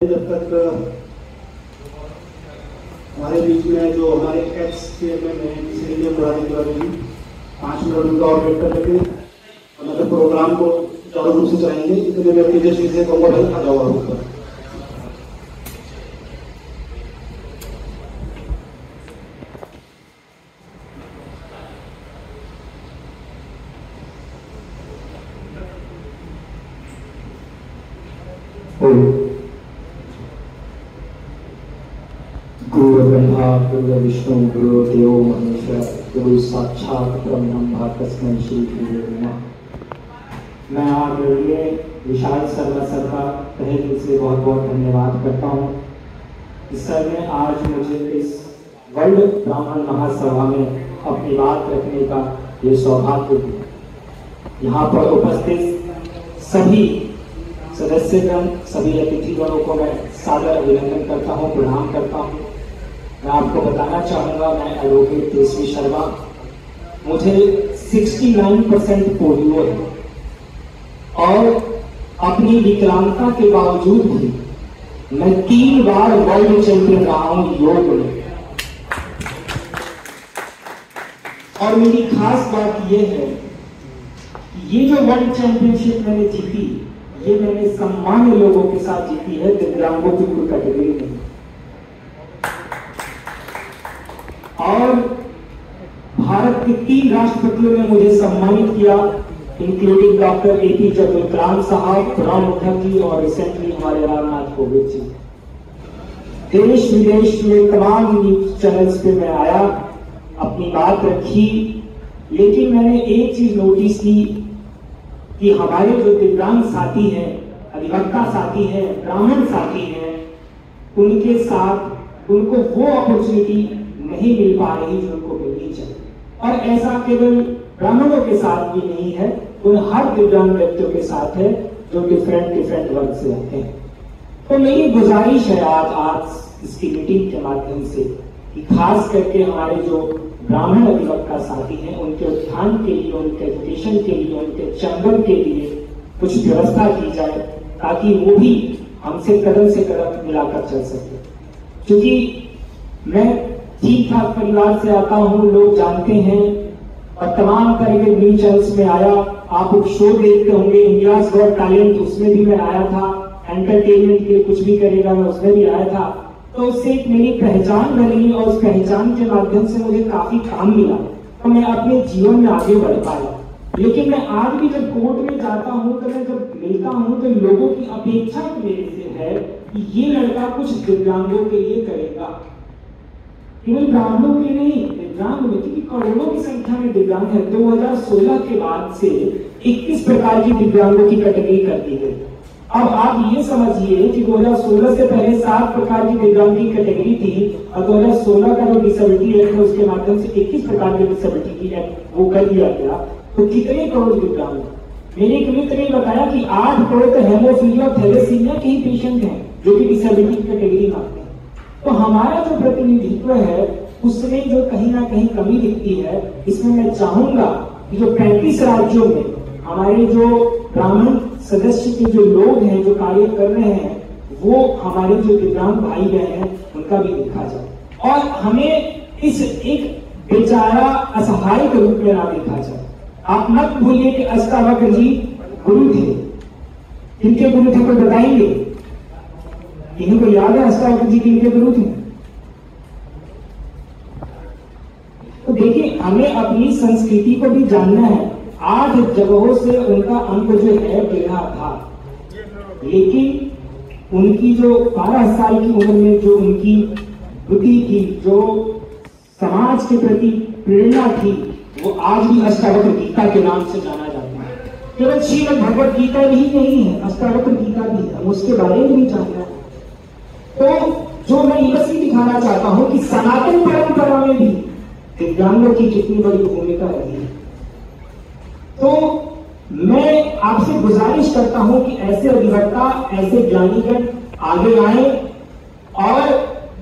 जब तक हमारे बीच में जो हमारे एक्स चेयरमैन जी पाँच मिनट उनका कर मतलब प्रोग्राम को चालू रूप से चलाएँगे से आ जाओ आप ब्रह्मा गुरु विष्णु गुरु देव महेश्वर गुरु साक्षात ब्रह्म तस्मै श्री गुरु मैं आपके लिए विशाल शर्मा सर का तहे दिल से बहुत बहुत धन्यवाद करता हूँ सर ने आज मुझे इस वर्ल्ड ब्राह्मण महासभा में अपनी बात रखने का ये सौभाग्य दिया यहाँ पर उपस्थित सभी सदस्यगण सभी अतिथिगणों को मैं सादर अभिनंदन करता हूँ प्रणाम करता हूँ मैं आपको बताना चाहूँगा, मैं एडवोकेट तेजस्वी शर्मा। मुझे 69 परसेंट पोलियो है। और अपनी विकलांगता के बावजूद भी मैं तीन बार वर्ल्ड चैंपियन रहा हूँ योग में। और मेरी खास बात यह है कि ये जो वर्ल्ड चैंपियनशिप मैंने जीती, ये मैंने सामान्य लोगों के साथ जीती है दिव्यांगों की कोई कैटेगरी में। और भारत के तीन राष्ट्रपतियों ने मुझे सम्मानित किया। Including doctor A P Abdul Kalam साहब प्रणब मुखर्जी और रिसेंटली हमारे रामनाथ कोविंद जी। देश विदेश में तमाम न्यूज़ चैनल्स पे मैं आया, अपनी बात रखी। लेकिन मैंने एक चीज़ नोटिस की कि हमारे जो दिव्यांग साथी हैं, अधिवक्ता साथी हैं, ब्राह्मण साथी हैं, उनके साथ उनको वो अपॉर्चुनिटी नहीं मिल पा रही जो उनको मिलनी चाहिए। और ऐसा केवल ब्राह्मणों के साथ भी नहीं है, उन हर दिव्यांग व्यक्तियों के साथ है, जो डिफरेंट डिफरेंट वर्ग से आते हैं। तो मेरी गुजारिश है आज आज इसकी मीटिंग के माध्यम से, कि खास करके हमारे जो ब्राह्मण अधिवक्ता साथी हैं, उनके उत्थान के लिए, उनके एजुकेशन के लिए, उनके चंबल के लिए कुछ व्यवस्था की जाए, ताकि वो भी हमसे कदम से कदम मिलाकर चल सके। क्योंकि मैं ठीक ठाक परिवार से आता हूँ, लोग जानते हैं। और तमाम तरह के न्यूज़ चैनल्स में आया। आप एक शो देखते होंगे इंडिया गॉड टैलेंट उसमें भी मैं आया था। एंटरटेनमेंट के लिए कुछ भी करेगा, मैं उसमें भी आया था। तो उससे एक मेरी पहचान बनी और उस पहचान के माध्यम से मुझे काफ़ी काम मिला। तो मैं अपने जीवन में आगे बढ़ पाया। लेकिन मैं आज भी जब कोर्ट में जाता हूँ तो मैं जब मिलता हूँ तो लोगों की अपेक्षा मेरे से है कि ये लड़का कुछ दिव्यांगों के लिए करेगा। केवल ब्राह्मणों के नहीं, दिव्यांग में क्योंकि करोड़ों की संख्या में दिव्यांग है। 2016 के बाद से 21 प्रकार की दिव्यांगों की कैटेगरी कर दी गई। अब आप ये समझिए कि 2016 से पहले सात प्रकार की दिव्यांग की कैटेगरी थी और 2016 का जो डिसेबिलिटी एक्ट है, उसके माध्यम से 21 प्रकार की डिसेबिलिटी की एक्ट वो कर दिया गया। तो कितने करोड़ दिव्यांग मेरे एक मित्र ने बताया कि आठ करोड़ तो हेमोफीलिया थैलेसीमिया के ही पेशेंट हैं, जो कि डिसेबिलिटी की कैटेगरी में तो हमारा जो प्रतिनिधित्व है, उसमें जो कहीं ना कहीं कमी दिखती है, इसमें मैं चाहूँगा कि जो पैंतीस राज्यों में हमारे जो ब्राह्मण सदस्य के जो लोग हैं, जो कार्य कर रहे हैं, वो हमारे जो दिव्यांग भाई बहन हैं, उनका भी देखा जाए। और हमें इस एक बेचारा असहाय के रूप में ना देखा जाए। आप मत भूलिए कि अष्टावक्र जी गुरु थे। इनके गुरु थे, कोई बताएँगे? किन्हीं को याद है अष्टावक्र जी किनके गुरु थे तो देखिए हमें अपनी संस्कृति को भी जानना है आठ जगहों से उनका अंक जो है गिरा था लेकिन उनकी जो बारह साल की उम्र में जो उनकी बुद्धि थी जो समाज के प्रति प्रेरणा थी वो आज भी अष्टावक्र गीता के नाम से जाना जाता है केवल श्रीमद भगवत गीता भी नहीं है अष्टावक्र गीता भी है हम उसके बारे में भी जानना है तो जो मैं ये बस दिखाना चाहता हूँ कि सनातन परंपरा में भी दिव्यांगों की कितनी बड़ी भूमिका रही है। तो मैं आपसे गुजारिश करता हूँ कि ऐसे अधिवक्ता, ऐसे ज्ञानीगण आगे आए और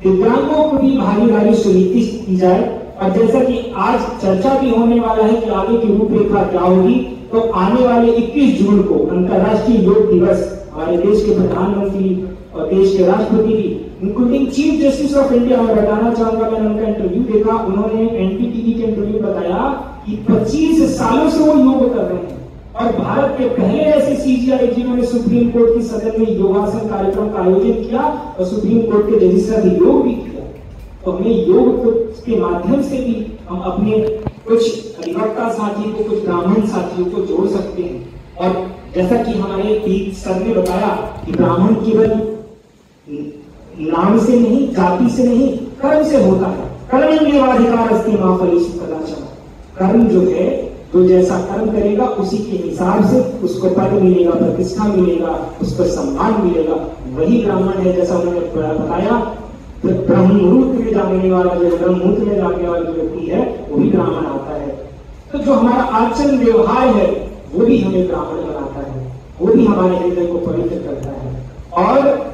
दिव्यांगों को भी भागीदारी सुनिश्चित की जाए। और जैसा कि आज चर्चा भी होने वाला है कि आगे की रूपरेखा क्या होगी तो आने वाले 21 जून को अंतर्राष्ट्रीय योग दिवस हमारे देश के प्रधानमंत्री और देश के राष्ट्रपति भी। Including chief justice of India मैं बताना चाहूँगा, मैंने उनका इंटरव्यू देखा, उन्होंने एनडीटीवी के इंटरव्यू बताया कि 25 सालों से वो योग कर रहे हैं। और भारत के पहले ऐसे सीजीआई जिन्होंने सुप्रीम कोर्ट की सदन में योगासन कार्यक्रम का आयोजन किया और सुप्रीम कोर्ट के जजेस का योग भी किया। तो हमें योग के माध्यम से भी हम अपने कुछ अधिवक्ता साथी को, कुछ ब्राह्मण साथियों को जोड़ सकते हैं। और जैसा कि हमारे सर ने बताया कि ब्राह्मण केवल नाम से नहीं, जाति से नहीं, कर्म से होता है। कर्म अधिकार अस्ति माँ फलेश कदाचार कर्म जो है तो जैसा कर्म करेगा, उसी के हिसाब से उसको पद मिलेगा, प्रतिष्ठा मिलेगा, उसको सम्मान मिलेगा। वही ब्राह्मण है, जैसा उन्होंने बताया ब्रह्मूर्त में जाने वाला, जो ब्रह्मूर्त में जाने वाला जो व्यक्ति है वही ब्राह्मण आता है। तो जो हमारा आचरण व्यवहार है, वो भी हमें ब्राह्मण बनाता है। वो भी हमारे हृदय को पवित्र करता है। और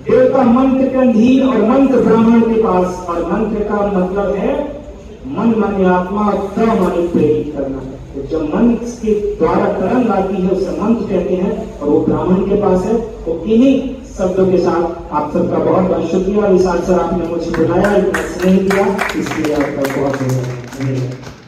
देवता मंत्र कंधीर और मंत्र ब्राह्मण के पास। और मंत्र का मतलब है, मन मन आत्मा और मन प्रेरित करना। तो जब मंत्र के द्वारा तरंग आती है, उसे मंत्र कहते हैं, और वो ब्राह्मण के पास है तो इन्हीं शब्दों के साथ आप सबका बहुत बहुत शुक्रिया। विशाल सर आपने मुझे बुलाया स्नेह दिया, इसलिए आपका बहुत धन्यवाद।